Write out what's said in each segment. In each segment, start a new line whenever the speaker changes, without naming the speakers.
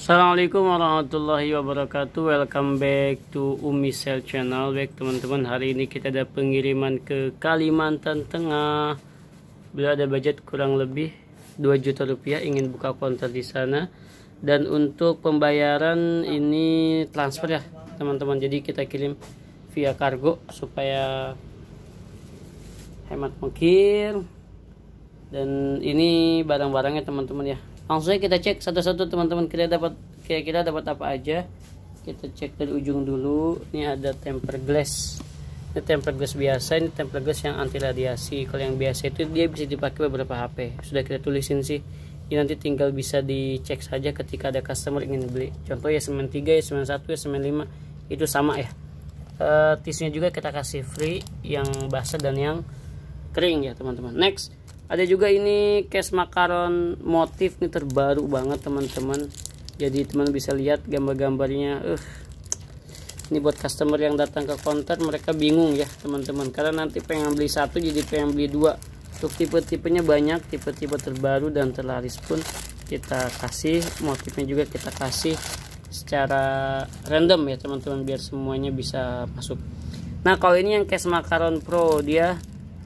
Assalamualaikum warahmatullahi wabarakatuh. Welcome back to Umi Sel Channel. Baik teman-teman hari ini kita ada pengiriman ke Kalimantan Tengah. Beliau ada budget kurang lebih 2 juta rupiah ingin buka konter di sana. Dan untuk pembayaran ini transfer ya teman-teman. Jadi kita kirim via kargo supaya hemat mengkir dan ini barang-barangnya teman-teman ya langsung kita cek satu-satu teman-teman kita dapat kira-kira dapat apa aja. Kita cek dari ujung dulu. Ini ada temper glass. Ini temper glass biasa ini temper glass yang anti radiasi kalau yang biasa itu dia bisa dipakai beberapa HP sudah kita tulisin sih. Ini nanti tinggal bisa dicek saja ketika ada customer ingin beli. Contoh ya semen 3 ya semen 1 ya semen 5 itu sama ya. Uh, tisunya juga kita kasih free yang basah dan yang kering ya teman-teman. Next ada juga ini case makaron motif ini terbaru banget teman-teman. Jadi teman bisa lihat gambar-gambarnya. Uh, ini buat customer yang datang ke counter mereka bingung ya teman-teman. Karena nanti pengen beli satu jadi pengen beli dua. Untuk tipe-tipenya banyak tipe-tipe terbaru dan terlaris pun kita kasih. Motifnya juga kita kasih secara random ya teman-teman biar semuanya bisa masuk. Nah kalau ini yang case makaron pro dia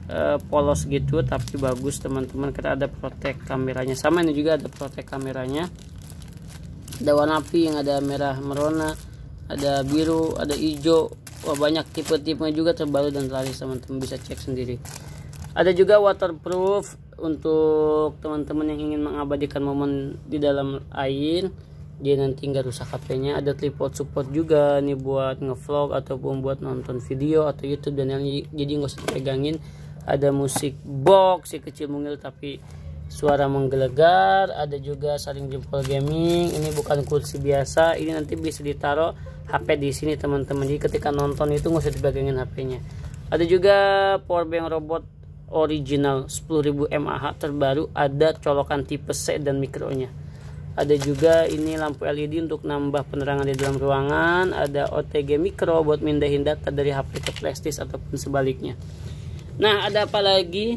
uh, polos gitu tapi bagus teman-teman. Kita ada protek kameranya. Sama ini juga ada protek kameranya. Ada warna pink ada merah merona ada biru ada hijau. Wah banyak tipe-tipe juga terbaru dan terlaris teman-teman. Bisa cek sendiri. Ada juga waterproof untuk teman-teman yang ingin mengabadikan momen di dalam air. Dia nanti nggak rusak HP-nya ada tripod support juga. Nih buat ngevlog ataupun buat nonton video atau YouTube dan yang jadi nggak usah dipegangin ada musik box si kecil mungil tapi suara menggelegar. Ada juga saling jempol gaming. Ini bukan kursi biasa. Ini nanti bisa ditaruh HP di sini teman-teman. Jadi ketika nonton itu nggak usah dibagangin HP-nya ada juga powerbank robot original 10.000 mAh terbaru. Ada colokan tipe C dan mikronya. Ada juga ini lampu LED untuk nambah penerangan di dalam ruangan. Ada OTG mikro buat mindahin data dari HP ke flashdisk ataupun sebaliknya Nah, ada apa lagi?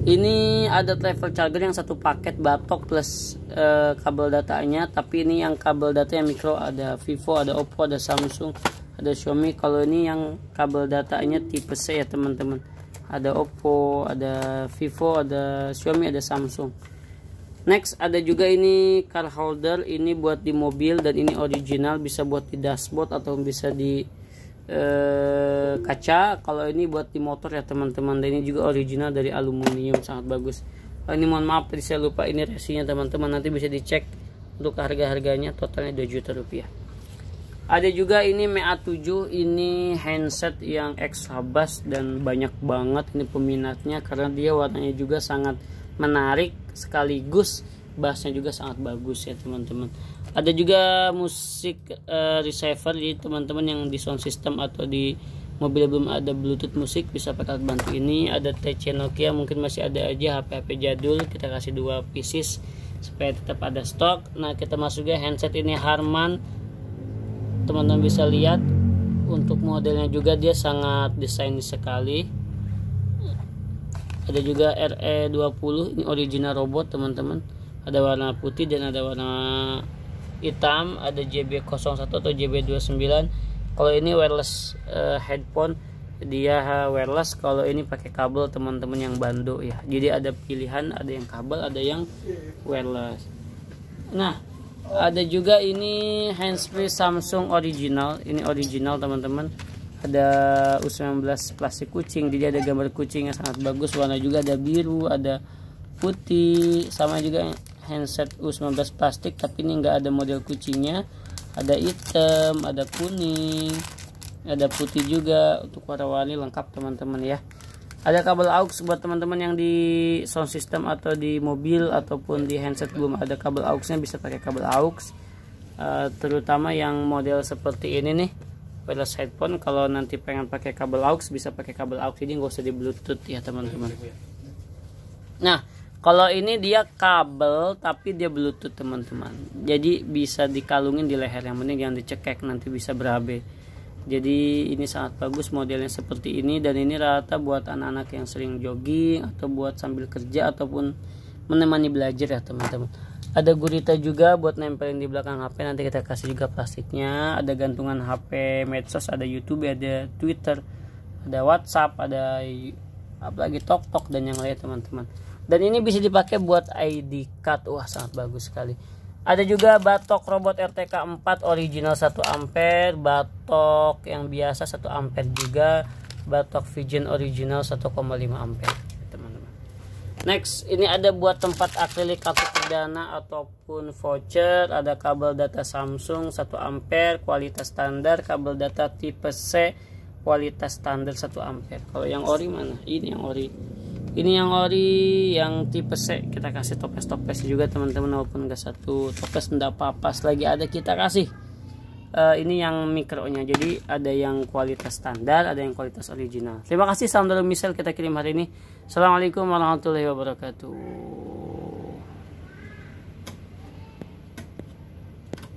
Ini ada travel charger yang satu paket batok plus uh, kabel datanya, tapi ini yang kabel data yang mikro ada Vivo, ada Oppo, ada Samsung, ada Xiaomi. Kalau ini yang kabel datanya tipe C ya, teman-teman. Ada Oppo, ada Vivo, ada Xiaomi, ada Samsung. Next ada juga ini car holder, ini buat di mobil dan ini original bisa buat di dashboard atau bisa di eh, kaca. Kalau ini buat di motor ya teman-teman. Dan ini juga original dari aluminium. Sangat bagus. Oh, ini mohon maaf tadi saya lupa ini resinya teman-teman. Nanti bisa dicek untuk harga-harganya. Totalnya 2 juta rupiah. Ada juga ini MA7 ini handset yang extra bass dan banyak banget ini peminatnya. Karena dia warnanya juga sangat menarik sekaligus bassnya juga sangat bagus ya teman-teman. Ada juga musik uh, receiver di teman-teman yang di sound system atau di mobil belum ada bluetooth musik bisa pakai bantu ini. Ada TC Nokia mungkin masih ada aja HP-HP jadul kita kasih dua pieces supaya tetap ada stok. Nah kita masuk ke handset ini Harman. Teman-teman bisa lihat untuk modelnya juga dia sangat desain sekali. Ada juga RE20 ini original robot teman-teman ada warna putih dan ada warna hitam ada JB01 atau JB29 kalau ini wireless uh, headphone dia wireless. Kalau ini pakai kabel teman-teman yang bando ya. Jadi ada pilihan ada yang kabel ada yang wireless. Nah ada juga ini handsfree Samsung original. Ini original teman-teman. Ada U19 plastik kucing. Jadi ada gambar kucing yang sangat bagus. Warna juga ada biru ada putih sama juga handset U19 plastik tapi ini enggak ada model kucingnya. Ada hitam ada kuning ada putih juga untuk warna-warni lengkap teman-teman ya. Ada kabel aux buat teman-teman yang di sound system atau di mobil ataupun di handset belum ada kabel auxnya bisa pakai kabel aux. Uh, terutama yang model seperti ini nih wireless headphone. Kalau nanti pengen pakai kabel aux bisa pakai kabel aux. Jadi nggak usah di bluetooth ya teman-teman. Nah kalau ini dia kabel tapi dia bluetooth teman-teman. Jadi bisa dikalungin di leher. Yang penting jangan dicekek nanti bisa berabe. Jadi ini sangat bagus modelnya seperti ini. Dan ini rata buat anak-anak yang sering jogging atau buat sambil kerja ataupun menemani belajar ya teman-teman. Ada gurita juga buat nempelin di belakang HP nanti kita kasih juga plastiknya. Ada gantungan HP medsos ada YouTube ada Twitter ada WhatsApp ada apalagi tok tok dan yang lain teman-teman dan ini bisa dipakai buat ID card wah sangat bagus sekali ada juga batok robot RTK 4 original 1 ampere batok yang biasa 1 ampere juga batok Vision original 1,5 ampere Next, ini ada buat tempat akrilik kartu perdana ataupun voucher. Ada kabel data Samsung 1 ampere kualitas standar, kabel data tipe C kualitas standar 1 ampere. Kalau yang ori mana? Ini yang ori. Ini yang ori yang tipe C. Kita kasih topes-topes juga teman-teman walaupun enggak satu topes enggak apa-apa. Lagi ada kita kasih. Uh, ini yang mikronya jadi ada yang kualitas standar ada yang kualitas original terima kasih salam dari misal kita kirim hari ini Assalamualaikum warahmatullahi wabarakatuh